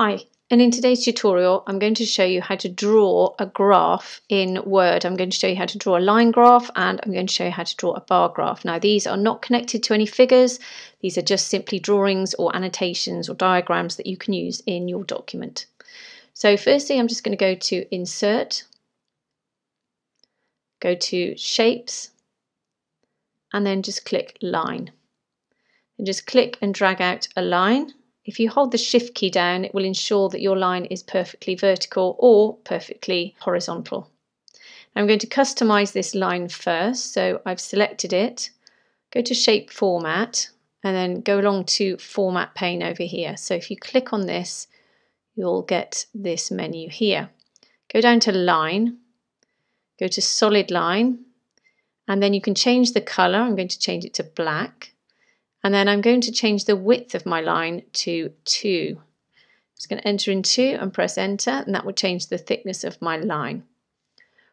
Hi, and in today's tutorial I'm going to show you how to draw a graph in Word. I'm going to show you how to draw a line graph and I'm going to show you how to draw a bar graph. Now these are not connected to any figures, these are just simply drawings or annotations or diagrams that you can use in your document. So firstly I'm just going to go to Insert, go to Shapes and then just click Line. And just click and drag out a line if you hold the shift key down, it will ensure that your line is perfectly vertical or perfectly horizontal. I'm going to customize this line first. So I've selected it, go to shape format and then go along to format pane over here. So if you click on this, you'll get this menu here. Go down to line, go to solid line, and then you can change the color. I'm going to change it to black. And then I'm going to change the width of my line to 2. I'm just going to enter in 2 and press enter and that will change the thickness of my line.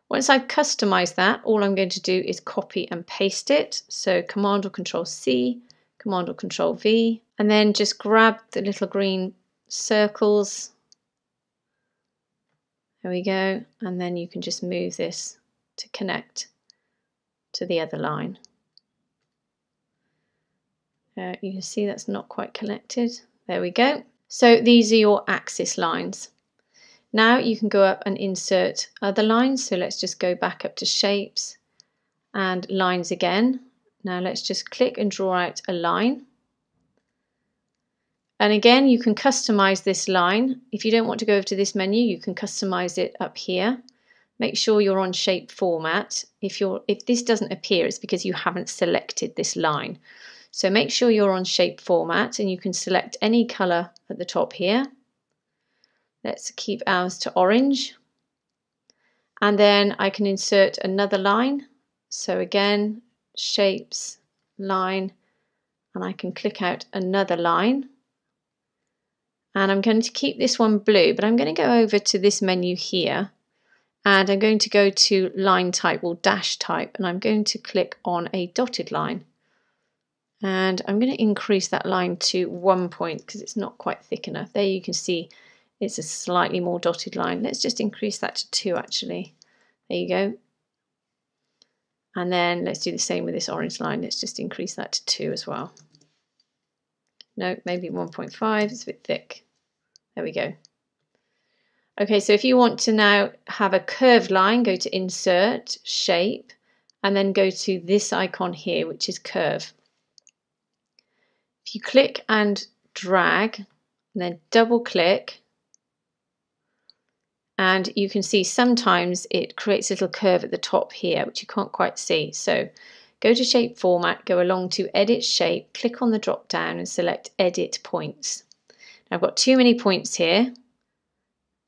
Once I've customized that, all I'm going to do is copy and paste it. So Command or Control C, Command or Control V, and then just grab the little green circles. There we go. And then you can just move this to connect to the other line. Uh, you can see that's not quite connected. There we go. So these are your axis lines. Now you can go up and insert other lines. So let's just go back up to shapes and lines again. Now let's just click and draw out a line. And again, you can customize this line. If you don't want to go over to this menu, you can customize it up here. Make sure you're on shape format. If you're if this doesn't appear, it's because you haven't selected this line. So make sure you're on shape format and you can select any color at the top here. Let's keep ours to orange. And then I can insert another line. So again, shapes, line, and I can click out another line. And I'm going to keep this one blue, but I'm going to go over to this menu here and I'm going to go to line type or dash type and I'm going to click on a dotted line and I'm going to increase that line to one point because it's not quite thick enough. There you can see it's a slightly more dotted line. Let's just increase that to two actually. There you go. And then let's do the same with this orange line. Let's just increase that to two as well. No, maybe 1.5, it's a bit thick. There we go. Okay, so if you want to now have a curved line, go to Insert, Shape, and then go to this icon here, which is Curve. You click and drag and then double click and you can see sometimes it creates a little curve at the top here which you can't quite see. So go to shape format go along to edit shape click on the drop down and select edit points. Now I've got too many points here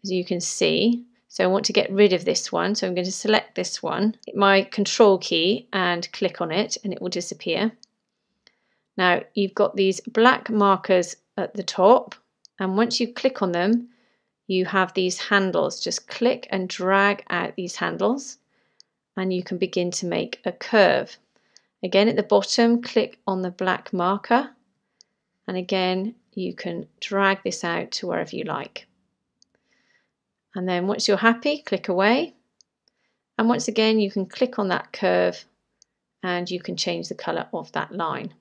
as you can see so I want to get rid of this one so I'm going to select this one my control key and click on it and it will disappear now you've got these black markers at the top and once you click on them you have these handles. Just click and drag out these handles and you can begin to make a curve. Again at the bottom click on the black marker and again you can drag this out to wherever you like. And then once you're happy click away and once again you can click on that curve and you can change the colour of that line.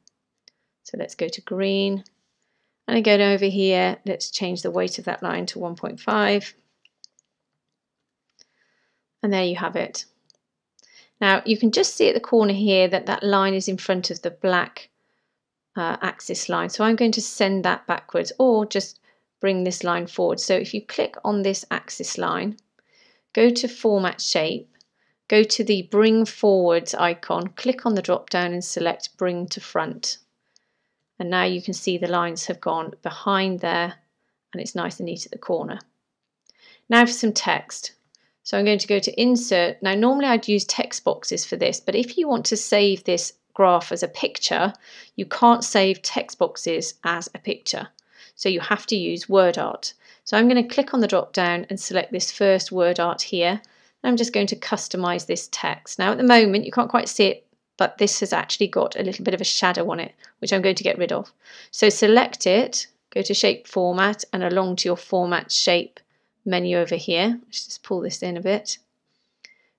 So let's go to green. And again over here, let's change the weight of that line to 1.5. And there you have it. Now you can just see at the corner here that that line is in front of the black uh, axis line. So I'm going to send that backwards or just bring this line forward. So if you click on this axis line, go to Format Shape, go to the Bring Forwards icon, click on the drop down and select Bring to Front and now you can see the lines have gone behind there and it's nice and neat at the corner. Now for some text. So I'm going to go to insert. Now normally I'd use text boxes for this, but if you want to save this graph as a picture, you can't save text boxes as a picture. So you have to use word art. So I'm going to click on the drop down and select this first word art here. I'm just going to customize this text. Now at the moment you can't quite see it but this has actually got a little bit of a shadow on it, which I'm going to get rid of. So select it, go to shape format and along to your format shape menu over here. Let's just pull this in a bit.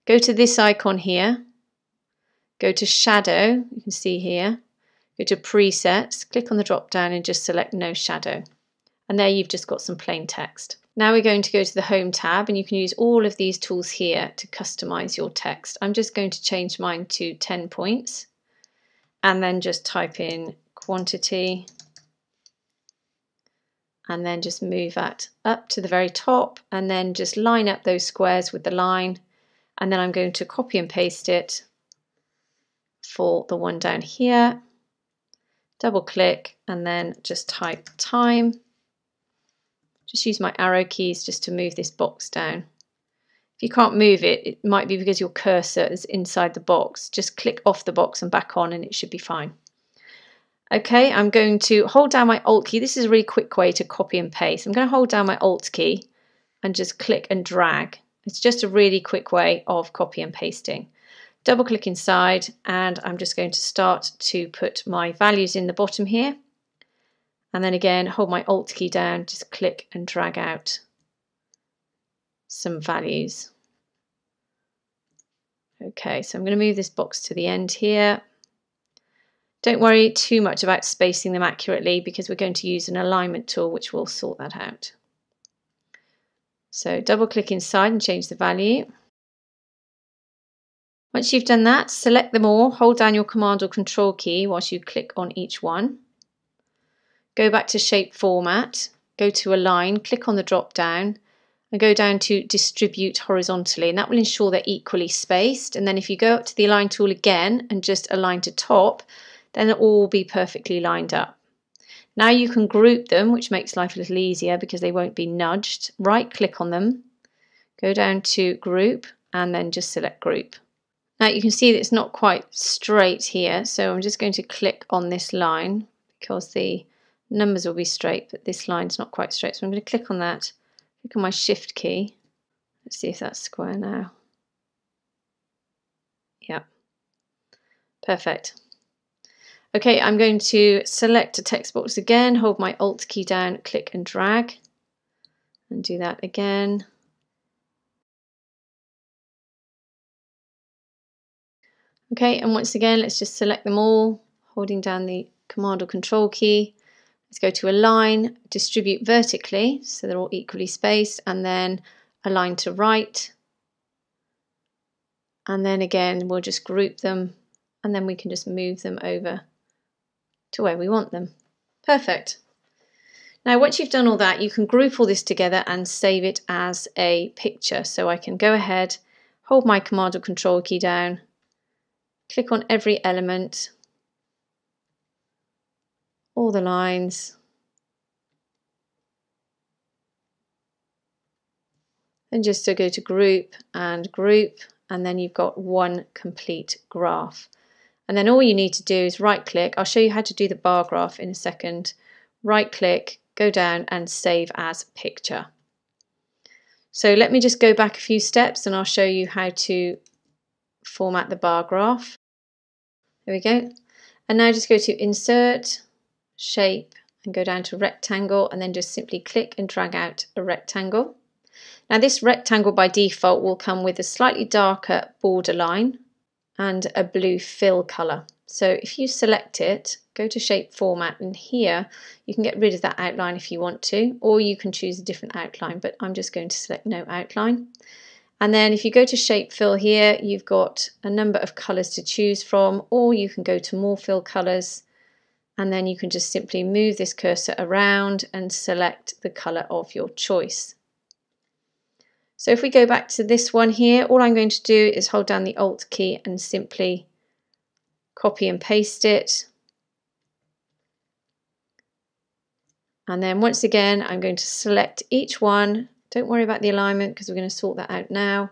Go to this icon here, go to shadow, you can see here, go to presets, click on the drop down and just select no shadow. And there you've just got some plain text. Now we're going to go to the home tab and you can use all of these tools here to customize your text. I'm just going to change mine to 10 points and then just type in quantity and then just move that up to the very top and then just line up those squares with the line. And then I'm going to copy and paste it for the one down here. Double click and then just type time just use my arrow keys just to move this box down if you can't move it it might be because your cursor is inside the box just click off the box and back on and it should be fine Okay, I'm going to hold down my Alt key. This is a really quick way to copy and paste. I'm going to hold down my Alt key and just click and drag. It's just a really quick way of copy and pasting. Double click inside and I'm just going to start to put my values in the bottom here. And then again, hold my Alt key down, just click and drag out some values. Okay, so I'm going to move this box to the end here. Don't worry too much about spacing them accurately because we're going to use an alignment tool which will sort that out. So double click inside and change the value. Once you've done that, select them all, hold down your command or control key whilst you click on each one. Go back to shape format, go to align, click on the drop down and go down to distribute horizontally and that will ensure they're equally spaced and then if you go up to the align tool again and just align to top then it all will be perfectly lined up. Now you can group them, which makes life a little easier because they won't be nudged. Right click on them, go down to group and then just select group. Now you can see that it's not quite straight here, so I'm just going to click on this line because the numbers will be straight, but this line's not quite straight. So I'm going to click on that, click on my shift key. Let's see if that's square now. Yeah, perfect. Okay, I'm going to select a text box again, hold my Alt key down, click and drag, and do that again. Okay, and once again, let's just select them all, holding down the Command or Control key. Let's go to Align, Distribute Vertically, so they're all equally spaced, and then Align to Right. And then again, we'll just group them, and then we can just move them over to where we want them. Perfect. Now once you've done all that you can group all this together and save it as a picture. So I can go ahead, hold my command or control key down, click on every element, all the lines, and just to go to group and group and then you've got one complete graph. And then all you need to do is right click. I'll show you how to do the bar graph in a second. Right click, go down and save as picture. So let me just go back a few steps and I'll show you how to format the bar graph. There we go. And now just go to insert, shape and go down to rectangle and then just simply click and drag out a rectangle. Now this rectangle by default will come with a slightly darker border line and a blue fill color. So if you select it, go to shape format and here you can get rid of that outline if you want to or you can choose a different outline but I'm just going to select no outline. And then if you go to shape fill here you've got a number of colors to choose from or you can go to more fill colors and then you can just simply move this cursor around and select the color of your choice. So if we go back to this one here, all I'm going to do is hold down the Alt key and simply copy and paste it. And then once again, I'm going to select each one. Don't worry about the alignment because we're going to sort that out now.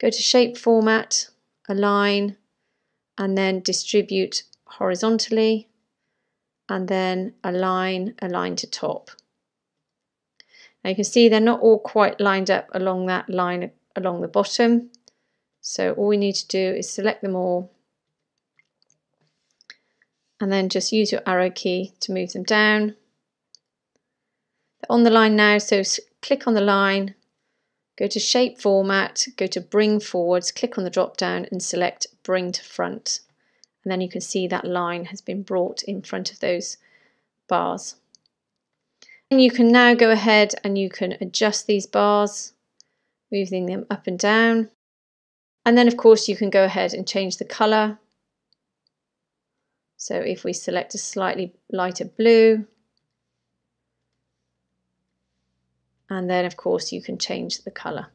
Go to Shape Format, Align, and then Distribute horizontally, and then Align, Align to Top. Now you can see they're not all quite lined up along that line along the bottom. So all we need to do is select them all and then just use your arrow key to move them down. They're on the line now, so click on the line, go to shape format, go to bring forwards, click on the drop down and select bring to front. And then you can see that line has been brought in front of those bars. And you can now go ahead and you can adjust these bars, moving them up and down. And then of course you can go ahead and change the colour. So if we select a slightly lighter blue, and then of course you can change the colour.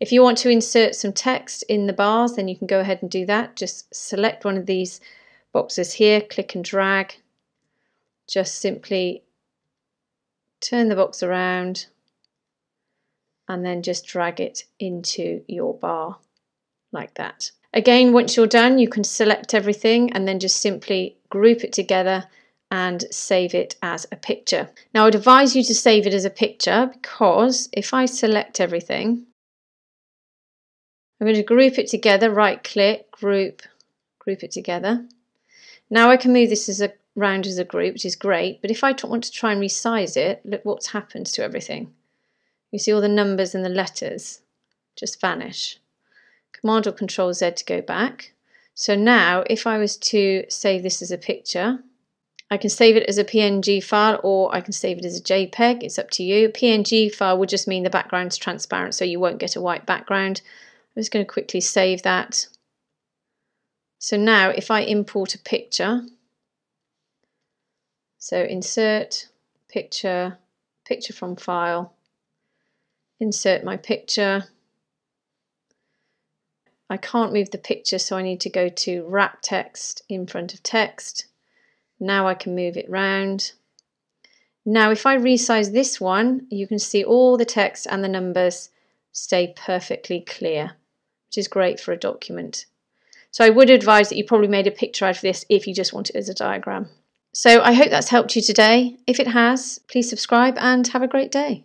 If you want to insert some text in the bars, then you can go ahead and do that. Just select one of these boxes here, click and drag. Just simply turn the box around and then just drag it into your bar like that. Again, once you're done, you can select everything and then just simply group it together and save it as a picture. Now I'd advise you to save it as a picture because if I select everything, I'm going to group it together, right click, group, group it together. Now I can move this as a round as a group, which is great, but if I want to try and resize it, look what's happened to everything. You see all the numbers and the letters just vanish. Command or Control Z to go back. So now if I was to save this as a picture, I can save it as a PNG file or I can save it as a JPEG. It's up to you. PNG file would just mean the background's transparent so you won't get a white background. I'm just going to quickly save that. So now if I import a picture, so insert, picture, picture from file, insert my picture. I can't move the picture so I need to go to wrap text in front of text now I can move it round. Now if I resize this one, you can see all the text and the numbers stay perfectly clear, which is great for a document. So I would advise that you probably made a picture out of this if you just want it as a diagram. So I hope that's helped you today. If it has, please subscribe and have a great day.